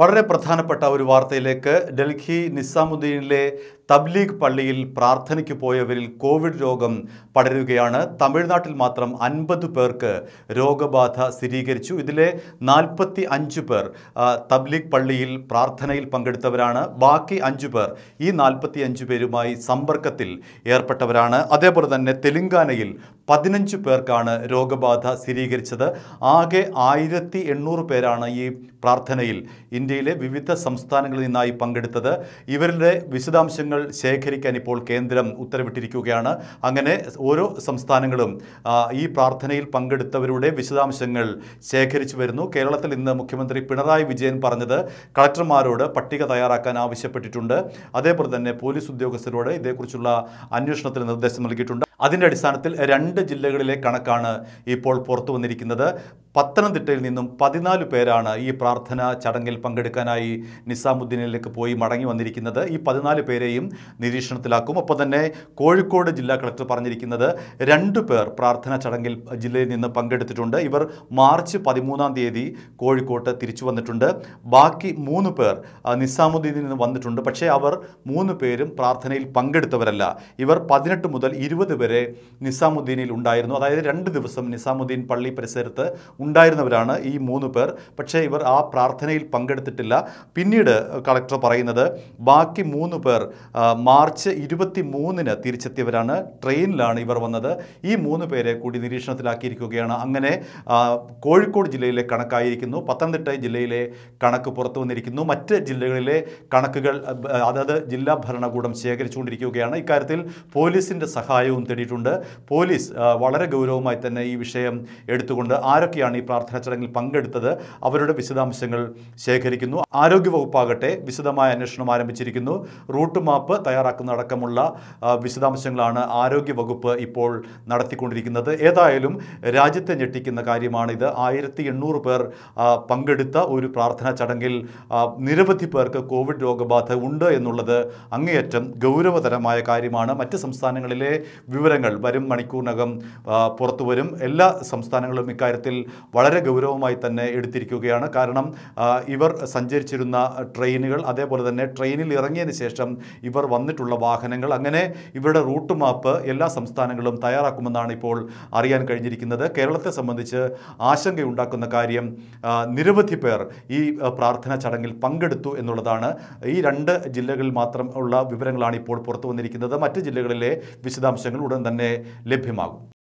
വളരെ പ്രധാനപ്പെട്ട ഒരു വാർത്തയിലേക്ക് ഡൽഹി നിസാമുദ്ദീനിലെ തബ്ലീഗ് പള്ളിയിൽ പ്രാർത്ഥനയ്ക്ക് പോയവരിൽ കോവിഡ് രോഗം പടരുകയാണ്. തമിഴ്നാട്ടിൽ മാത്രം അൻപത് പേർക്ക് രോഗബാധ സ്ഥിരീകരിച്ചു. ഇതിലെ നാൽപ്പത്തി അഞ്ച് പേർ തബ്ലീഗ് പള്ളിയിൽ പ്രാർത്ഥനയിൽ പങ്കെടുത്തവരാണ്. ബാക്കി അഞ്ചു പേർ ഈ നാൽപ്പത്തി അഞ്ച് പേരുമായി സമ്പർക്കത്തിൽ ഏർപ്പെട്ടവരാണ്. അതേപോലെ തന്നെ തെലങ്കാനയിൽ പതിനഞ്ച് പേർക്കാണ് രോഗബാധ സ്ഥിരീകരിച്ചത്. ആകെ ആയിരത്തി എണ്ണൂറ് പേരാണ് ഈ പ്രാർത്ഥനയിൽ ഇന്ത്യയിലെ വിവിധ സംസ്ഥാനങ്ങളിൽ നിന്നായി പങ്കെടുത്തത്. ഇവരുടെ വിശദാംശങ്ങൾ ശേഖരിക്കാൻ ഇപ്പോൾ കേന്ദ്രം ഉത്തരവിട്ടിരിക്കുകയാണ്. അങ്ങനെ ഓരോ സംസ്ഥാനങ്ങളും ഈ പ്രാർത്ഥനയിൽ പങ്കെടുത്തവരുടെ വിശദാംശങ്ങൾ ശേഖരിച്ചു വരുന്നു. കേരളത്തിൽ ഇന്ന് മുഖ്യമന്ത്രി പിണറായി വിജയൻ പറഞ്ഞത് കളക്ടർമാരോട് പട്ടിക തയ്യാറാക്കാൻ ആവശ്യപ്പെട്ടിട്ടുണ്ട്. അതേപോലെ തന്നെ പോലീസ് ഉദ്യോഗസ്ഥരോട് ഇതേക്കുറിച്ചുള്ള അന്വേഷണത്തിന് നിർദ്ദേശം നൽകിയിട്ടുണ്ട്. അതിന്റെ അടിസ്ഥാനത്തിൽ രണ്ട് ജില്ലകളിലെ കണക്കാണ് ഇപ്പോൾ പുറത്തു വന്നിരിക്കുന്നത്. പത്തനംതിട്ടയിൽ നിന്നും പതിനാല് പേരാണ് ഈ പ്രാർത്ഥന ചടങ്ങിൽ പങ്കെടുക്കാനായി നിസാമുദ്ദീനിലേക്ക് പോയി മടങ്ങി വന്നിരിക്കുന്നത്. ഈ പതിനാല് പേരെയും നിരീക്ഷണത്തിലാക്കും. ഒപ്പം തന്നെ കോഴിക്കോട് ജില്ലാ കളക്ടർ പറഞ്ഞിരിക്കുന്നത് രണ്ടു പേർ പ്രാർത്ഥനാ ചടങ്ങിൽ ജില്ലയിൽ നിന്ന് പങ്കെടുത്തിട്ടുണ്ട്. ഇവർ മാർച്ച് പതിമൂന്നാം തീയതി കോഴിക്കോട്ട് തിരിച്ചു വന്നിട്ടുണ്ട്. ബാക്കി മൂന്ന് പേർ നിസാമുദ്ദീനിൽ നിന്ന് വന്നിട്ടുണ്ട്. പക്ഷേ അവർ മൂന്ന് പേരും പ്രാർത്ഥനയിൽ പങ്കെടുത്തവരല്ല. ഇവർ പതിനെട്ട് മുതൽ ഇരുപത് വരെ നിസാമുദ്ദീനിൽ ഉണ്ടായിരുന്നു. അതായത് രണ്ട് ദിവസം നിസാമുദ്ദീൻ പള്ളി പരിസരത്ത് ഉണ്ടായിരുന്നവരാണ് ഈ മൂന്ന് പേർ. പക്ഷേ ഇവർ ആ പ്രാർത്ഥനയിൽ പങ്കെടുത്തിട്ടില്ല. പിന്നീട് കളക്ടർ പറയുന്നത് ബാക്കി മൂന്ന് പേർ മാർച്ച് ഇരുപത്തി മൂന്നിന് തിരിച്ചെത്തിയവരാണ്. ട്രെയിനിലാണ് ഇവർ വന്നത്. ഈ മൂന്ന് പേരെ കൂടി നിരീക്ഷണത്തിലാക്കിയിരിക്കുകയാണ്. അങ്ങനെ കോഴിക്കോട് ജില്ലയിലെ കണക്കായിരിക്കുന്നു. പത്തനംതിട്ട ജില്ലയിലെ കണക്ക് പുറത്തു വന്നിരിക്കുന്നു. മറ്റ് ജില്ലകളിലെ കണക്കുകൾ അതായത് ജില്ലാ ഭരണകൂടം ശേഖരിച്ചുകൊണ്ടിരിക്കുകയാണ്. ഇക്കാര്യത്തിൽ പോലീസിന്റെ സഹായവും തേടിയിട്ടുണ്ട്. പോലീസ് വളരെ ഗൗരവമായി തന്നെ ഈ വിഷയം എടുത്തുകൊണ്ട് ആരൊക്കെയാണ് ഈ പ്രാർത്ഥനാ ചടങ്ങിൽ പങ്കെടുത്തത് അവരുടെ വിശദാംശങ്ങൾ ശേഖരിക്കുന്നു. ആരോഗ്യവകുപ്പാകട്ടെ വിശദമായ അന്വേഷണം ആരംഭിച്ചിരിക്കുന്നു. റൂട്ട് മാപ്പ് തയ്യാറാക്കുന്ന അടക്കമുള്ള ആ, വിശദാംശങ്ങളാണ് ആരോഗ്യവകുപ്പ് ഇപ്പോൾ നടത്തിക്കൊണ്ടിരിക്കുന്നത്. ഏതായാലും രാജ്യത്തെ ഞെട്ടിക്കുന്ന കാര്യമാണിത്. ആയിരത്തി എണ്ണൂറ് പേർ പങ്കെടുത്ത ഒരു പ്രാർത്ഥനാ ചടങ്ങിൽ നിരവധി പേർക്ക് കോവിഡ് രോഗബാധ ഉണ്ട് എന്നുള്ളത് അങ്ങേയറ്റം ഗൗരവതരമായ കാര്യമാണ്. മറ്റ് സംസ്ഥാനങ്ങളിലെ വിവരങ്ങൾ വരും മണിക്കൂറിനകം പുറത്തുവരും. പുറത്തു വരും എല്ലാ സംസ്ഥാനങ്ങളും ഇക്കാര്യത്തിൽ വളരെ ഗൗരവമായി തന്നെ എടുത്തിരിക്കുകയാണ്. കാരണം ഇവർ സഞ്ചരിച്ചിരുന്ന ട്രെയിനുകൾ അതേപോലെ തന്നെ ട്രെയിനിൽ ഇറങ്ങിയതിന് ശേഷം ഇവർ വന്നിട്ടുള്ള വാഹനങ്ങൾ അങ്ങനെ ഇവരുടെ റൂട്ട് മാപ്പ് എല്ലാ സംസ്ഥാനങ്ങളും തയ്യാറാക്കുമെന്നാണ് ഇപ്പോൾ അറിയാൻ കഴിഞ്ഞിരിക്കുന്നത്. കേരളത്തെ സംബന്ധിച്ച് ആശങ്കയുണ്ടാക്കുന്ന കാര്യം നിരവധി പേർ ഈ പ്രാർത്ഥനാ ചടങ്ങിൽ പങ്കെടുത്തു എന്നുള്ളതാണ്. ഈ രണ്ട് ജില്ലകളിൽ മാത്രം ഉള്ള വിവരങ്ങളാണ് ഇപ്പോൾ പുറത്തു വന്നിരിക്കുന്നത്. മറ്റ് ജില്ലകളിലെ വിശദാംശങ്ങൾ ഉടൻ തന്നെ ലഭ്യമാകും.